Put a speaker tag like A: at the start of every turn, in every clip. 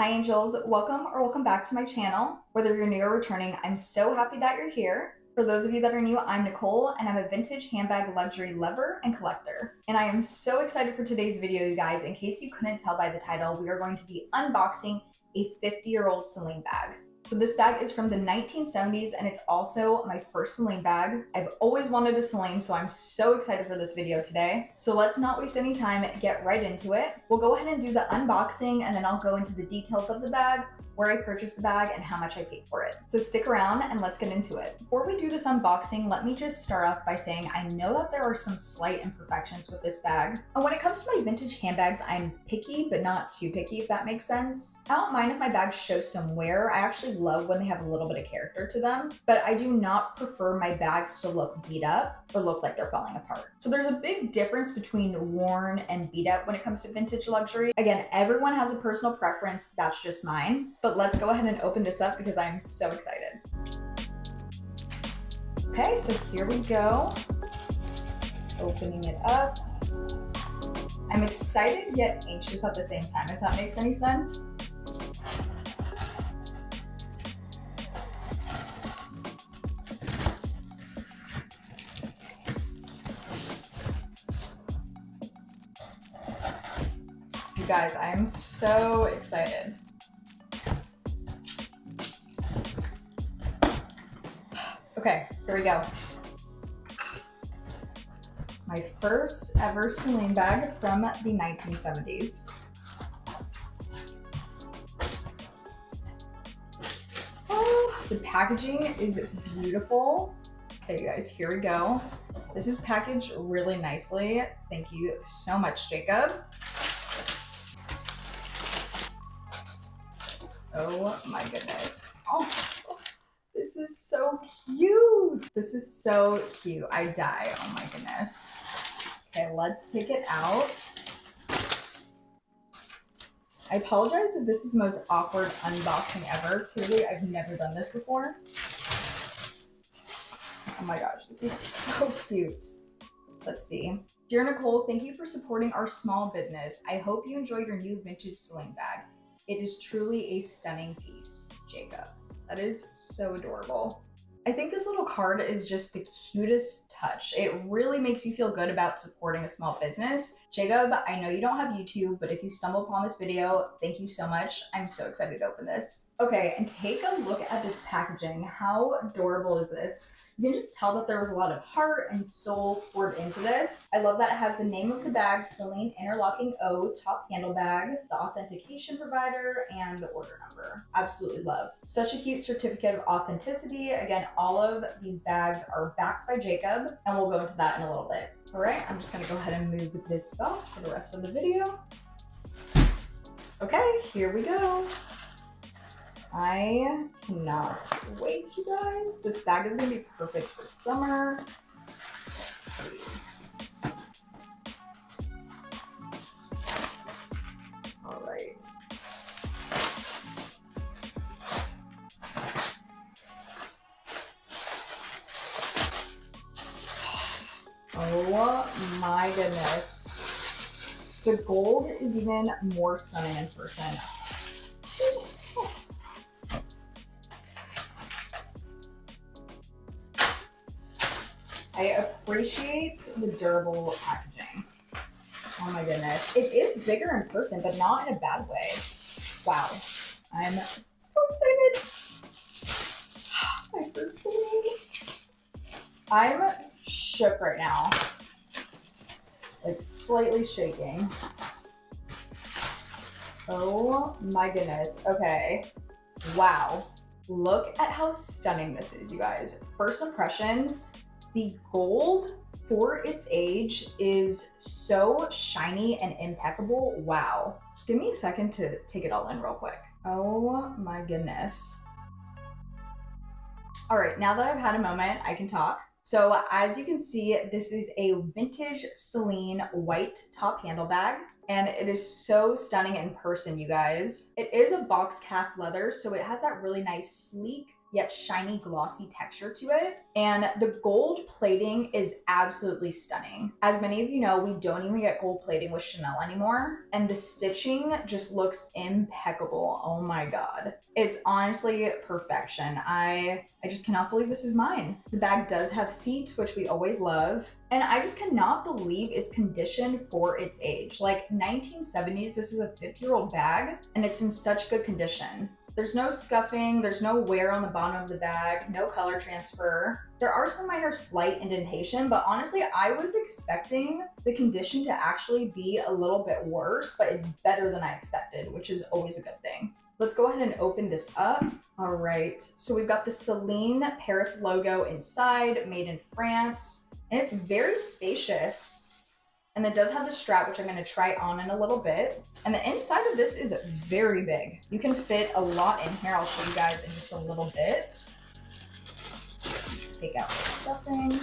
A: Hi angels, welcome or welcome back to my channel. Whether you're new or returning, I'm so happy that you're here. For those of you that are new, I'm Nicole and I'm a vintage handbag luxury lover and collector. And I am so excited for today's video, you guys. In case you couldn't tell by the title, we are going to be unboxing a 50 year old Celine bag. So this bag is from the 1970s and it's also my first Celine bag. I've always wanted a Celine, so I'm so excited for this video today. So let's not waste any time, get right into it. We'll go ahead and do the unboxing and then I'll go into the details of the bag, where I purchased the bag, and how much I paid for it. So stick around and let's get into it. Before we do this unboxing, let me just start off by saying I know that there are some slight imperfections with this bag. And when it comes to my vintage handbags, I'm picky, but not too picky, if that makes sense. I don't mind if my bags show some wear. I actually love when they have a little bit of character to them, but I do not prefer my bags to look beat up or look like they're falling apart. So there's a big difference between worn and beat up when it comes to vintage luxury. Again, everyone has a personal preference. That's just mine. But let's go ahead and open this up because I'm so excited. Okay, so here we go. Opening it up. I'm excited yet anxious at the same time, if that makes any sense. You guys, I am so excited. Okay, here we go. My first ever Celine bag from the 1970s. Oh, the packaging is beautiful. Okay, you guys, here we go. This is packaged really nicely. Thank you so much, Jacob. Oh my goodness. Oh, this is so cute. This is so cute. I die. Oh my goodness. Okay, let's take it out. I apologize if this is the most awkward unboxing ever. Clearly, I've never done this before. Oh my gosh, this is so cute. Let's see. Dear Nicole, thank you for supporting our small business. I hope you enjoy your new vintage Celine bag. It is truly a stunning piece, Jacob. That is so adorable. I think this little card is just the cutest touch. It really makes you feel good about supporting a small business. Jacob, I know you don't have YouTube, but if you stumble upon this video, thank you so much. I'm so excited to open this. Okay, and take a look at this packaging. How adorable is this? You can just tell that there was a lot of heart and soul poured into this. I love that it has the name of the bag, Celine Interlocking O top handle bag, the authentication provider, and the order number. Absolutely love. Such a cute certificate of authenticity. Again, all of these bags are backed by Jacob, and we'll go into that in a little bit. All right, I'm just gonna go ahead and move this box for the rest of the video. Okay, here we go. I cannot wait, you guys. This bag is gonna be perfect for summer. Let's see. All right. Oh my goodness. The gold is even more stunning in person. I appreciate the durable packaging. Oh my goodness. It is bigger in person, but not in a bad way. Wow. I'm so excited. My first Celine. I'm shook right now. It's slightly shaking. Oh my goodness. Okay. Wow. Look at how stunning this is, you guys. First impressions, the gold for its age is so shiny and impeccable. Wow. Just give me a second to take it all in real quick. Oh my goodness. All right, now that I've had a moment, I can talk. So as you can see, this is a vintage Celine white top handle bag and it is so stunning in person, you guys. It is a box calf leather, so it has that really nice sleek yet shiny glossy texture to it. And the gold plating is absolutely stunning. As many of you know, we don't even get gold plating with Chanel anymore. And the stitching just looks impeccable. Oh my God. It's honestly perfection. I, I just cannot believe this is mine. The bag does have feet, which we always love. And I just cannot believe it's conditioned for its age. Like 1970s, this is a 50 year old bag and it's in such good condition. There's no scuffing, there's no wear on the bottom of the bag, no color transfer. There are some minor slight indentation, but honestly, I was expecting the condition to actually be a little bit worse, but it's better than I expected, which is always a good thing. Let's go ahead and open this up. All right, so we've got the Celine Paris logo inside, made in France, and it's very spacious. And it does have the strap, which I'm gonna try on in a little bit. And the inside of this is very big. You can fit a lot in here. I'll show you guys in just a little bit. Let's take out the stuffing.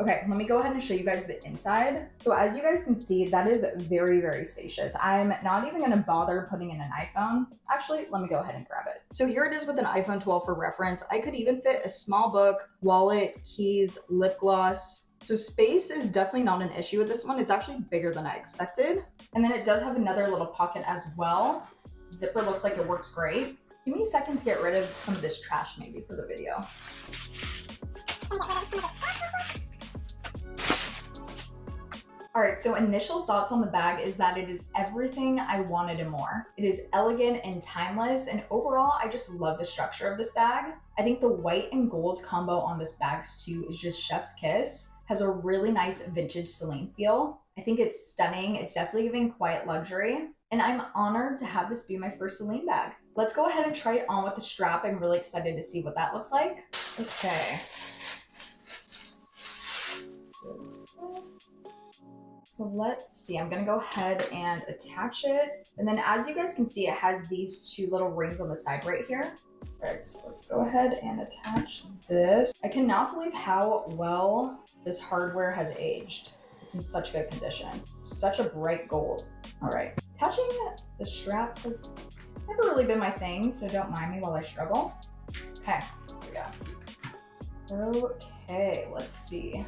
A: Okay, let me go ahead and show you guys the inside. So as you guys can see, that is very, very spacious. I'm not even gonna bother putting in an iPhone. Actually, let me go ahead and grab it. So here it is with an iPhone 12 for reference. I could even fit a small book, wallet, keys, lip gloss, so space is definitely not an issue with this one. It's actually bigger than I expected. And then it does have another little pocket as well. Zipper looks like it works great. Give me a second to get rid of some of this trash maybe for the video. All right, so initial thoughts on the bag is that it is everything I wanted and more. It is elegant and timeless, and overall, I just love the structure of this bag. I think the white and gold combo on this bags too is just chef's kiss. Has a really nice vintage Celine feel. I think it's stunning. It's definitely giving quiet luxury. And I'm honored to have this be my first Celine bag. Let's go ahead and try it on with the strap. I'm really excited to see what that looks like. Okay. So let's see, I'm gonna go ahead and attach it. And then as you guys can see, it has these two little rings on the side right here. Right, so let's go ahead and attach this. I cannot believe how well this hardware has aged. It's in such good condition. such a bright gold. All right, attaching the straps has never really been my thing, so don't mind me while I struggle. Okay, here we go. Okay, let's see.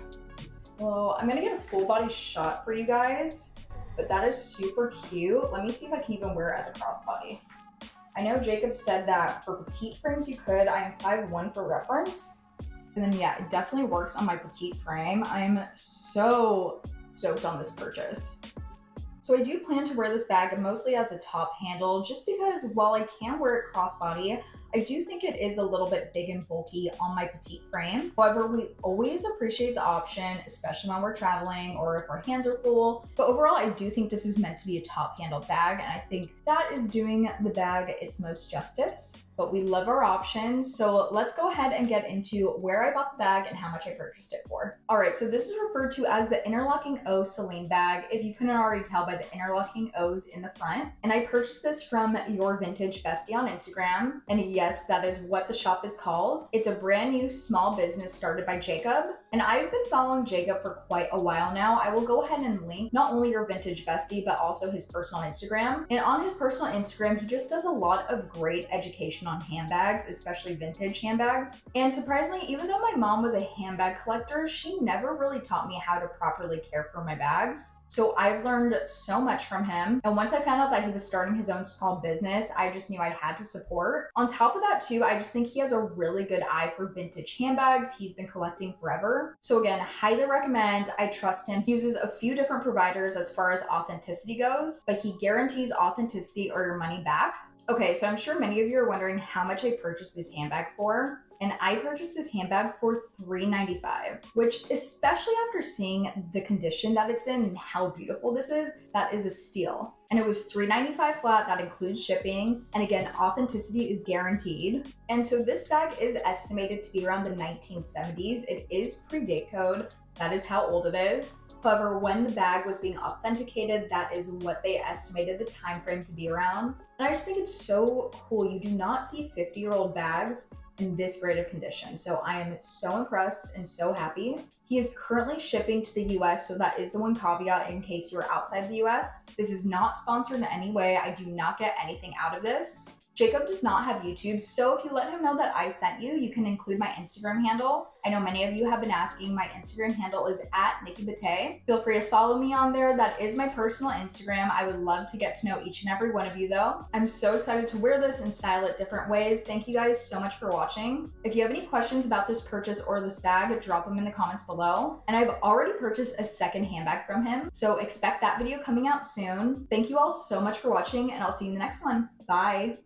A: So I'm gonna get a full body shot for you guys, but that is super cute. Let me see if I can even wear it as a crossbody. I know Jacob said that for petite frames you could. I am 5'1 for reference. And then yeah, it definitely works on my petite frame. I'm so stoked on this purchase. So I do plan to wear this bag mostly as a top handle just because while I can wear it crossbody, I do think it is a little bit big and bulky on my petite frame. However, we always appreciate the option, especially when we're traveling or if our hands are full. But overall, I do think this is meant to be a top handled bag. And I think that is doing the bag its most justice but we love our options. So let's go ahead and get into where I bought the bag and how much I purchased it for. All right, so this is referred to as the interlocking O Celine bag, if you couldn't already tell by the interlocking O's in the front. And I purchased this from Your Vintage Bestie on Instagram. And yes, that is what the shop is called. It's a brand new small business started by Jacob. And I've been following Jacob for quite a while now. I will go ahead and link not only Your Vintage Bestie, but also his personal Instagram. And on his personal Instagram, he just does a lot of great education on handbags, especially vintage handbags. And surprisingly, even though my mom was a handbag collector, she never really taught me how to properly care for my bags. So I've learned so much from him. And once I found out that he was starting his own small business, I just knew I had to support. On top of that, too, I just think he has a really good eye for vintage handbags. He's been collecting forever. So again, highly recommend. I trust him. He uses a few different providers as far as authenticity goes, but he guarantees authenticity or your money back. Okay, so I'm sure many of you are wondering how much I purchased this handbag for. And I purchased this handbag for $3.95, which especially after seeing the condition that it's in and how beautiful this is, that is a steal. And it was $3.95 flat, that includes shipping. And again, authenticity is guaranteed. And so this bag is estimated to be around the 1970s. It is pre-date code, that is how old it is. However, when the bag was being authenticated, that is what they estimated the time frame to be around. And I just think it's so cool. You do not see 50 year old bags in this great of condition. So I am so impressed and so happy. He is currently shipping to the US, so that is the one caveat in case you are outside the US. This is not sponsored in any way. I do not get anything out of this. Jacob does not have YouTube, so if you let him know that I sent you, you can include my Instagram handle. I know many of you have been asking. My Instagram handle is at Nikki Bate. Feel free to follow me on there. That is my personal Instagram. I would love to get to know each and every one of you though. I'm so excited to wear this and style it different ways. Thank you guys so much for watching. If you have any questions about this purchase or this bag, drop them in the comments below. And I've already purchased a second handbag from him, so expect that video coming out soon. Thank you all so much for watching and I'll see you in the next one. Bye.